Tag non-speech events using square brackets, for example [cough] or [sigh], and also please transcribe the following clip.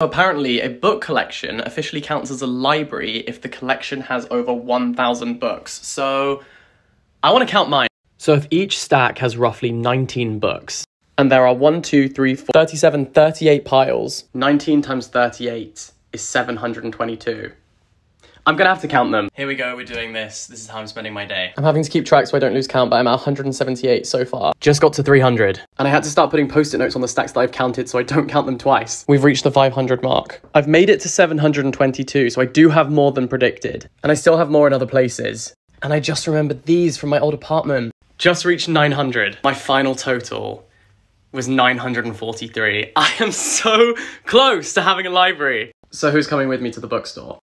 Apparently, a book collection officially counts as a library if the collection has over 1,000 books. So, I want to count mine. So, if each stack has roughly 19 books, and there are 1, 2, 3, 4, 37, 38 piles, 19 times 38 is 722. I'm gonna have to count them. Here we go, we're doing this. This is how I'm spending my day. I'm having to keep track so I don't lose count, but I'm at 178 so far. Just got to 300. And I had to start putting post-it notes on the stacks that I've counted so I don't count them twice. We've reached the 500 mark. I've made it to 722, so I do have more than predicted. And I still have more in other places. And I just remembered these from my old apartment. Just reached 900. My final total was 943. I am so [laughs] close to having a library. So who's coming with me to the bookstore?